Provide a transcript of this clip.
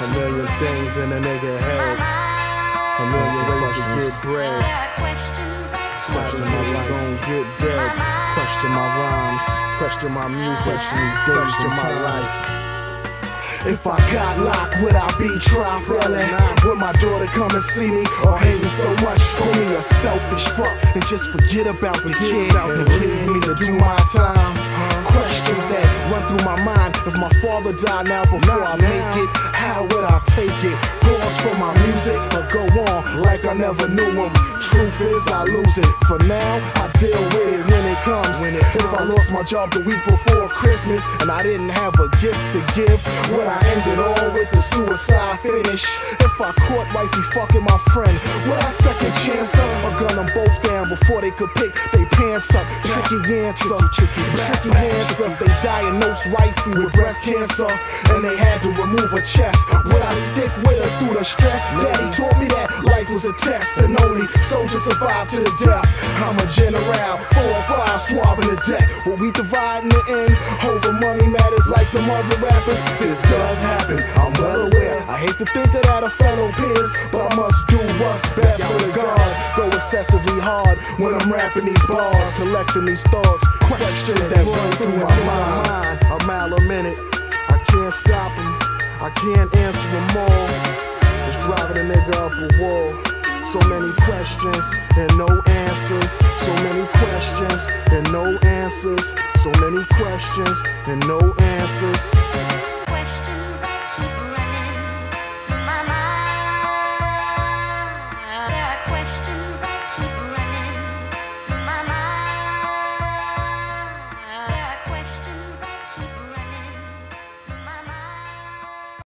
A million things in a nigga head. A million ways to get bread. Question my life, gon' get dead. Question my rhymes. Question my music. Question these days in my life. If I got locked, would I be traveling? Would my daughter come and see me? Or hate me so much, call me a selfish fuck and just forget about the kid and leave me to do my time? Questions that run through my mind. If my father died now before I make it, how would I take it? Pause for my music or go on like I never knew him? Truth is, I lose it. For now, I deal with it when it comes. When it if I lost my job the week before Christmas and I didn't have a gift to give, would I end it all with the suicide finish? If I caught wifey fucking my friend, would I second chance her or gun them both down before they could pick they pants up? Tricky answer, tricky, tricky answer. They diagnosed wifey with breast cancer and they had to remove her chest. Would I stick with her through the stress? Daddy taught me that life was a test and only soldiers survive to the death. I'm a general, four or five swabbing the deck. What we divide in the end over money matters like the other rappers. This does happen. I hate to think of that of fellow peers, but I must do what's best for the God. Go excessively hard when I'm rapping these bars, collecting these thoughts, questions that run through my mind. A mile a minute. I can't stop him. I can't answer them all. It's driving a nigga up a wall. So many questions and no answers. So many questions and no answers. So many questions and no answers.